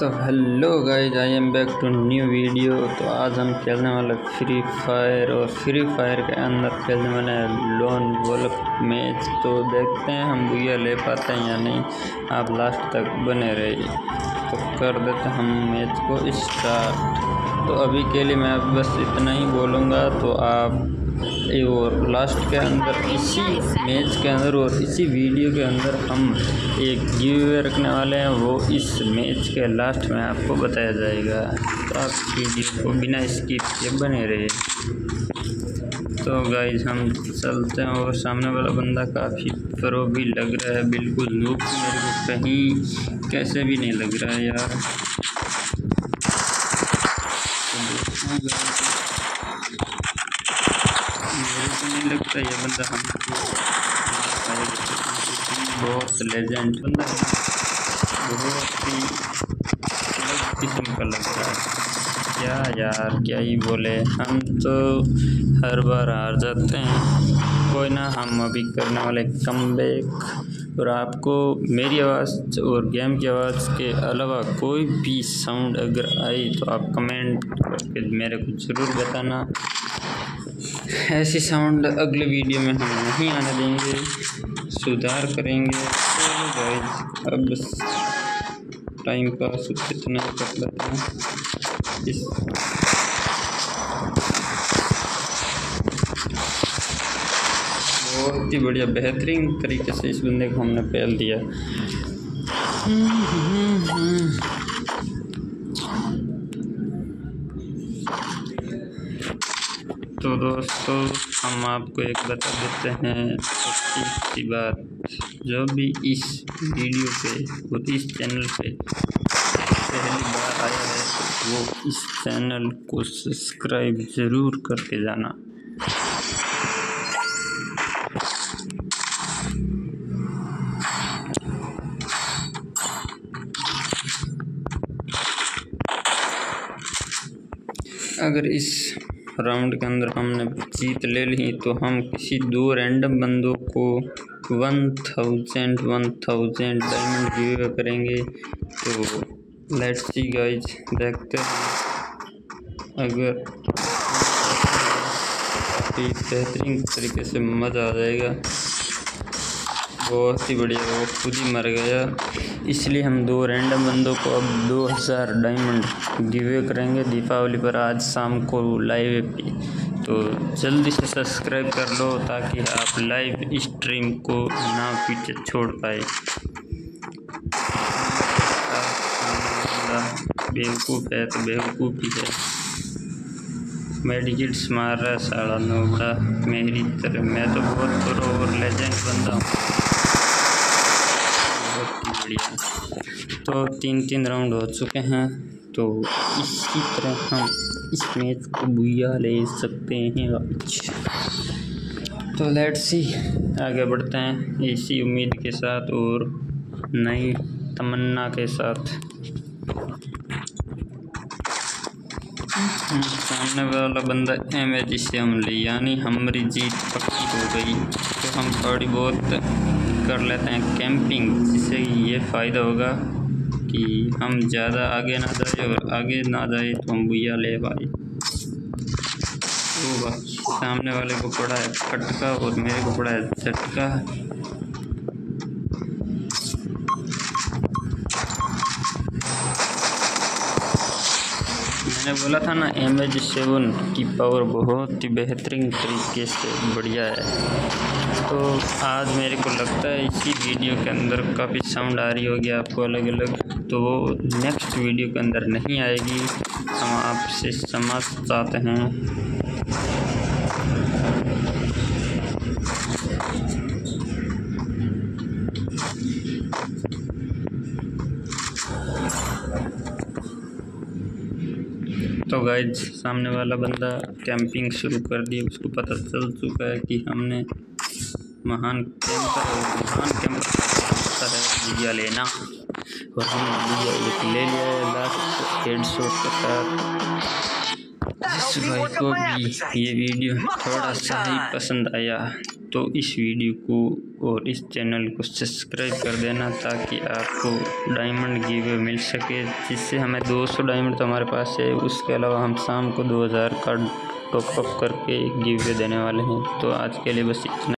तो hello guys I am back to new video तो आज हम खेलने वाले फ्री फायर और फ्री फायर के अंदर खेलने वाले लोन वोल्फ मैच तो देखते हैं हम भैया ले पाते हैं या नहीं। आप लास्ट तक बने रहिए। तो कर देते हम मैच को स्टार्ट तो अभी के लिए मैं बस इतना ही बोलूँगा। तो आप और लास्ट के अंदर, इसी मैच के अंदर और इसी वीडियो के अंदर हम एक गिव रखने वाले हैं। वो इस मैच के लास्ट में आपको बताया जाएगा। तो आप वीडियो को बिना स्किप के बने रहे तो गाइज़ हम चलते हैं और सामने वाला बंदा काफ़ी प्रो भी लग रहा है। बिल्कुल लुक मेरे को कहीं कैसे भी नहीं लग रहा है यार। तो लगता ये बंदा हमको बहुत लेजेंड बंदा बहुत ही अलग किस्म का लगता है। क्या यार, क्या ही बोले। हम तो हर बार हार जाते हैं। कोई ना, हम अभी करने वाले कम बैक और आपको मेरी आवाज़ और गेम की आवाज़ के अलावा कोई भी साउंड अगर आई तो आप कमेंट करके मेरे को ज़रूर बताना। ऐसी साउंड अगले वीडियो में हम नहीं आने देंगे। सुधार करेंगे। गाइस अब टाइम पास कितना कर लेते हैं। इस बहुत ही बढ़िया, बेहतरीन तरीके से इस बंदे को हमने पहल दिया। तो दोस्तों, हम आपको एक बता देते हैं सी बात। जो भी इस वीडियो पे और इस चैनल पे पहली बार आया है, वो इस चैनल को सब्सक्राइब ज़रूर करके जाना। अगर इस राउंड के अंदर हमने जीत ले ली तो हम किसी दो रैंडम बंदों को one thousand one thousand diamond करेंगे। तो लेट्स सी गाइज़ देखते हैं। अगर बेहतरीन तरीके से मज़ा आ जाएगा। बहुत ही बढ़िया, वो खुद ही मर गया। इसलिए हम दो रैंडम बंदों को अब दो हज़ार डायमंड गिवे करेंगे। दीपावली पर आज शाम को लाइव पे। तो जल्दी से सब्सक्राइब कर लो ताकि आप लाइव स्ट्रीम को ना पीछे छोड़ पाए। बेवकूफ़ है तो बेवकूफ़ ही है। मेडिकिट्स मार रहा है साढ़ा नोबड़ा। मेरी तरह मैं तो बहुत प्रो और लेजेंड बंदा हूँ। बढ़िया तो तीन तीन राउंड हो चुके हैं तो इसी तरह हम इस मैच को बुया ले सकते हैं तो लेट सी आगे बढ़ते हैं इसी उम्मीद के साथ और नई तमन्ना के साथ। सामने वाला बंदा एम जिससे हम ले, यानी हमारी जीत पक्की हो गई। तो हम थोड़ी बहुत कर लेते हैं कैंपिंग ये फ़ायदा होगा कि हम ज़्यादा आगे ना जाए और आगे ना जाए तो हम भैया ले पाए तो सामने वाले को पड़ा है फटका और मेरे को पड़ा है झटका। मैंने बोला था ना एम एच सेवन की पावर बहुत ही बेहतरीन तरीके से बढ़िया है। तो आज मेरे को लगता है इसी वीडियो के अंदर काफ़ी साउंड आ रही होगी आपको अलग अलग तो वो नेक्स्ट वीडियो के अंदर नहीं आएगी। हम आपसे समझ चाहते हैं। तो गाइज़ सामने वाला बंदा कैंपिंग शुरू कर दी उसको पता चल चुका है कि हमने महान कैंपर महान कैंपर है लिया लेना। और हमने लिया एक ले लिया है लास्ट हेड शॉट के जिस भाई को भी ये वीडियो थोड़ा सा ही पसंद आया। तो इस वीडियो को और इस चैनल को सब्सक्राइब कर देना ताकि आपको डायमंड गिवे मिल सके, जिससे हमें 200 डायमंड तो हमारे पास है। उसके अलावा हम शाम को 2000 का टॉपअप करके गिवे देने वाले हैं। तो आज के लिए बस इतना।